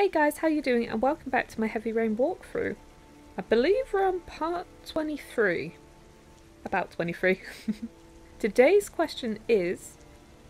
Hey guys, how you doing? And welcome back to my Heavy Rain walkthrough. I believe we're on part 23. About 23. Today's question is,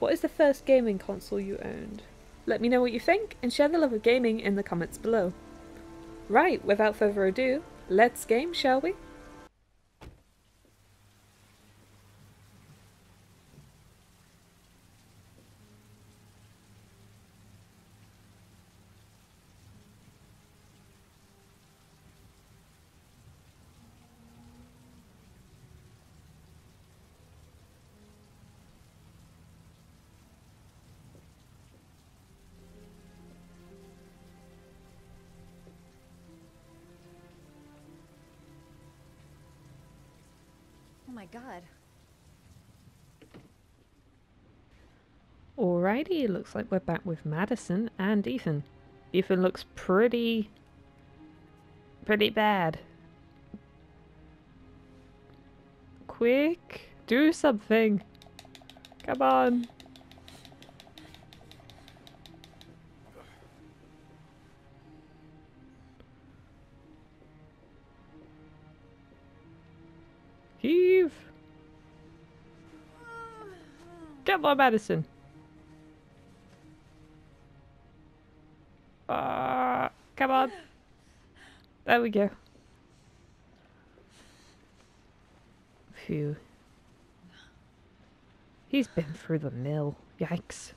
what is the first gaming console you owned? Let me know what you think and share the love of gaming in the comments below. Right, without further ado, let's game, shall we? My god. Alrighty, looks like we're back with Madison and Ethan. Ethan looks pretty... pretty bad. Quick, do something. Come on. On, Madison. Uh, come on. There we go. Phew. He's been through the mill. Yikes.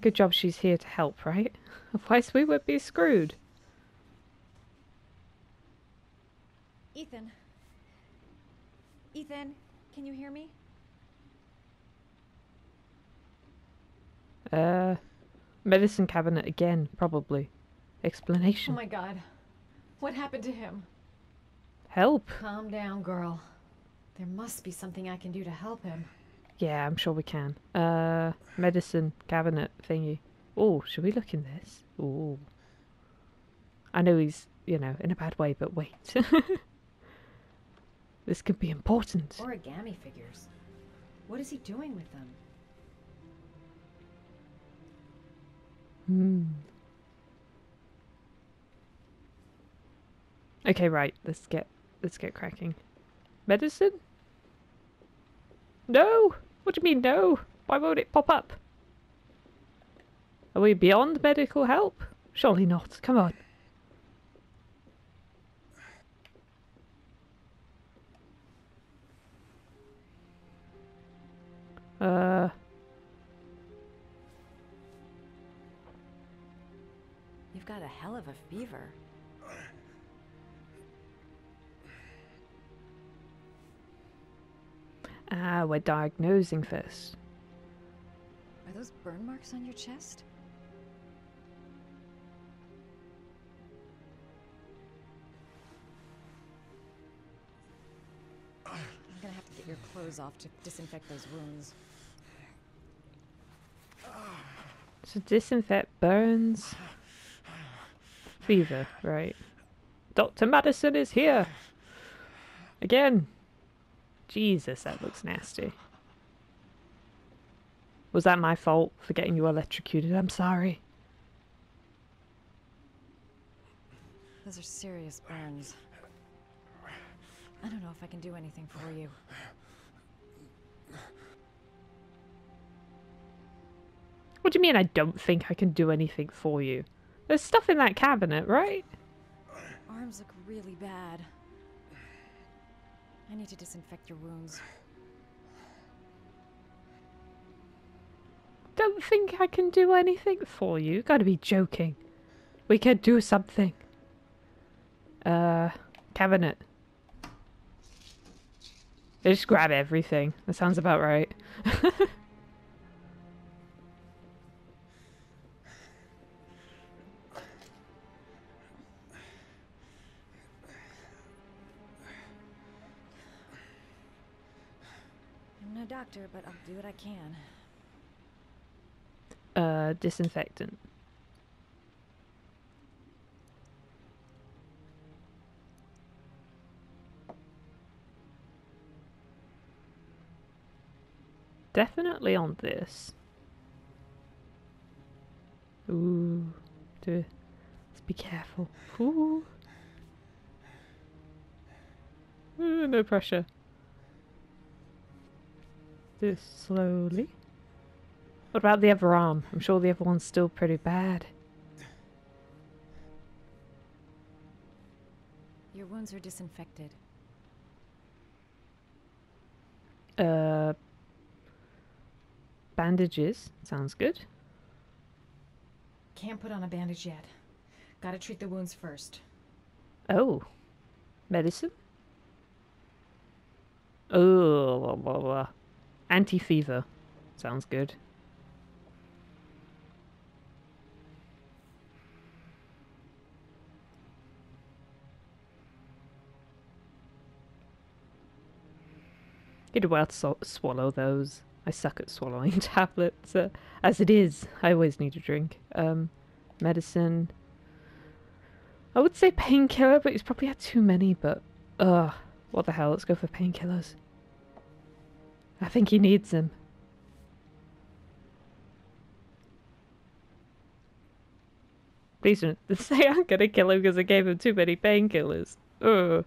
Good job she's here to help, right? Otherwise we would be screwed. Ethan. Ethan, can you hear me? Uh, medicine cabinet again, probably. Explanation. Oh my god. What happened to him? Help. Calm down, girl. There must be something I can do to help him. Yeah, I'm sure we can. Uh, medicine cabinet thingy. Oh, should we look in this? Oh. I know he's, you know, in a bad way, but wait. this could be important. Origami figures. What is he doing with them? Hmm. Okay, right. Let's get let's get cracking. Medicine? No. What do you mean no? Why won't it pop up? Are we beyond medical help? Surely not. Come on. Hell of a fever. Ah, we're diagnosing first. Are those burn marks on your chest? I'm gonna have to get your clothes off to disinfect those wounds. So disinfect burns. Fever, right. Dr. Madison is here! Again! Jesus, that looks nasty. Was that my fault for getting you electrocuted? I'm sorry. Those are serious burns. I don't know if I can do anything for you. What do you mean I don't think I can do anything for you? There's stuff in that cabinet, right? Arms look really bad. I need to disinfect your wounds. Don't think I can do anything for you. Gotta be joking. We can do something. Uh, cabinet. They just grab everything. That sounds about right. doctor, but I'll do what I can. Uh, disinfectant. Definitely on this. Ooh. to let's be careful. Ooh. Ooh, no pressure. Do it slowly. What about the other arm? I'm sure the other one's still pretty bad. Your wounds are disinfected. Uh, bandages. Sounds good. Can't put on a bandage yet. Gotta treat the wounds first. Oh, medicine. Oh, blah, blah, blah. Anti-fever. Sounds good. Do well so- swallow those. I suck at swallowing tablets. Uh, as it is, I always need a drink. Um, medicine. I would say painkiller, but he's probably had too many. But, ugh, what the hell? Let's go for painkillers. I think he needs them. Please don't say I'm gonna kill him because I gave him too many painkillers. Ugh.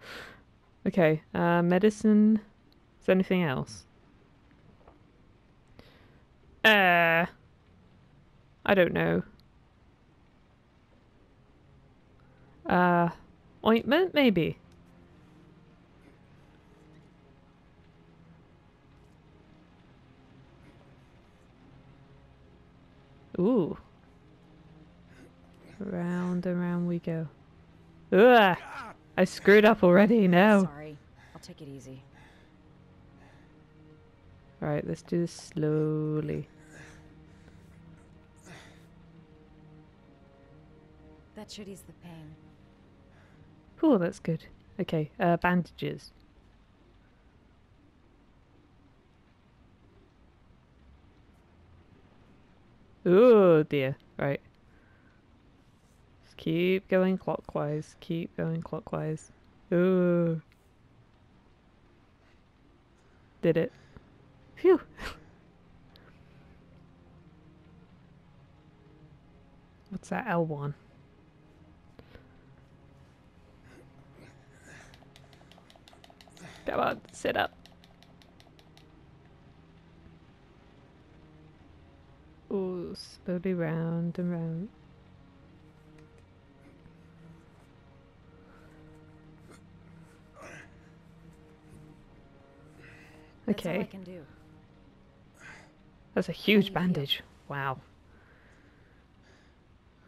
Okay, uh, medicine. Is there anything else? Uh, I don't know. Uh, ointment, maybe? Ooh. Round and round we go. Ugh! I screwed up already, no. Sorry. I'll take it easy. Alright, let's do this slowly. That should ease the pain. Cool, that's good. Okay, uh, bandages. Oh dear. Right. Just keep going clockwise. Keep going clockwise. Oh. Did it. Phew. What's that L1? Come on, sit up. Ooh, slowly round and round. That's all I Okay, can do. that's a huge bandage. Wow.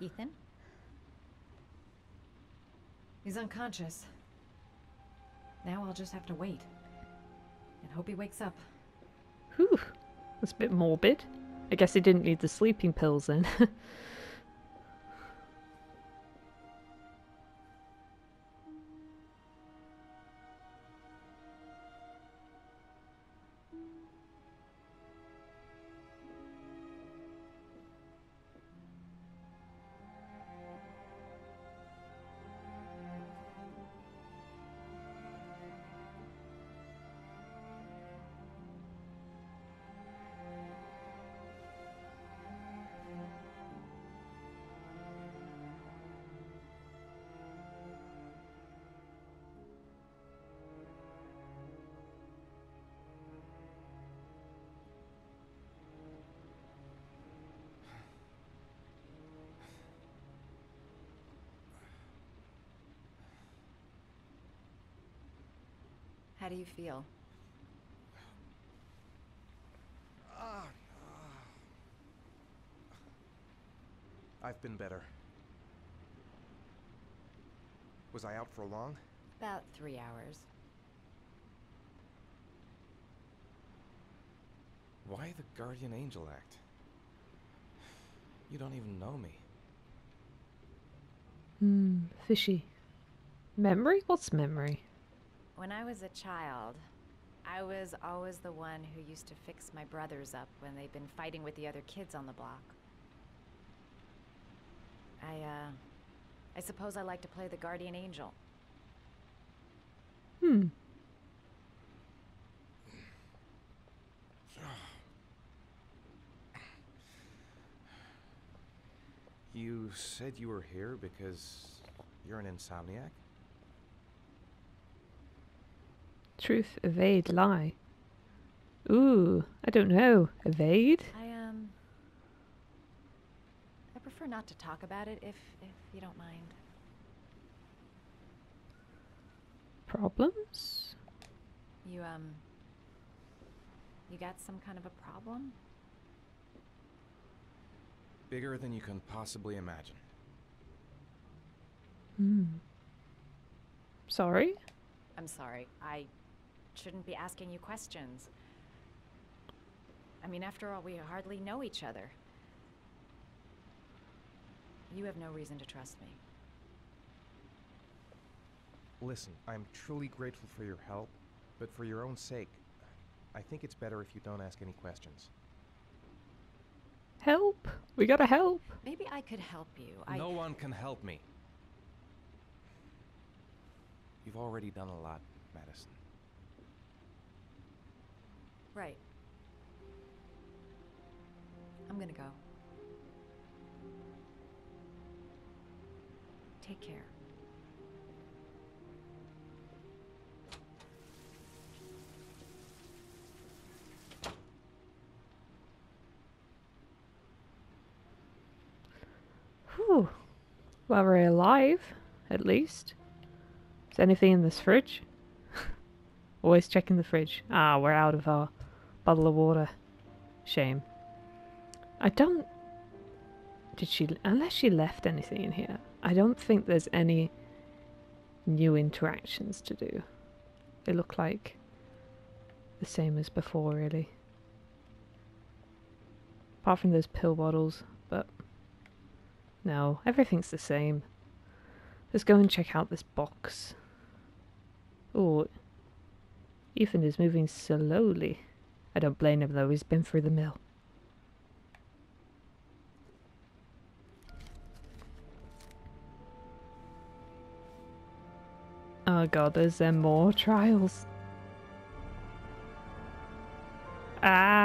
Ethan? He's unconscious. Now I'll just have to wait. And hope he wakes up. Whew, that's a bit morbid. I guess he didn't need the sleeping pills then. How do you feel? I've been better. Was I out for long? About three hours. Why the Guardian Angel Act? You don't even know me. Hmm, fishy. Memory? What's memory? When I was a child, I was always the one who used to fix my brothers up when they'd been fighting with the other kids on the block. I, uh, I suppose I like to play the guardian angel. Hmm. You said you were here because you're an insomniac? Truth, evade, lie. Ooh, I don't know. Evade? I, um... I prefer not to talk about it if, if you don't mind. Problems? You, um... You got some kind of a problem? Bigger than you can possibly imagine. Hmm. Sorry? I'm sorry. I shouldn't be asking you questions. I mean, after all, we hardly know each other. You have no reason to trust me. Listen, I'm truly grateful for your help, but for your own sake, I think it's better if you don't ask any questions. Help! We gotta help! Maybe I could help you. I... No one can help me. You've already done a lot, Madison. Right. I'm gonna go. Take care. Whew. Well, we're alive, at least. Is anything in this fridge? Always checking the fridge. Ah, we're out of our bottle of water. Shame. I don't... Did she... Unless she left anything in here. I don't think there's any new interactions to do. They look like the same as before, really. Apart from those pill bottles, but no, everything's the same. Let's go and check out this box. Oh, Ethan is moving slowly. I don't blame him though, he's been through the mill. Oh god, there's there more trials. Ah!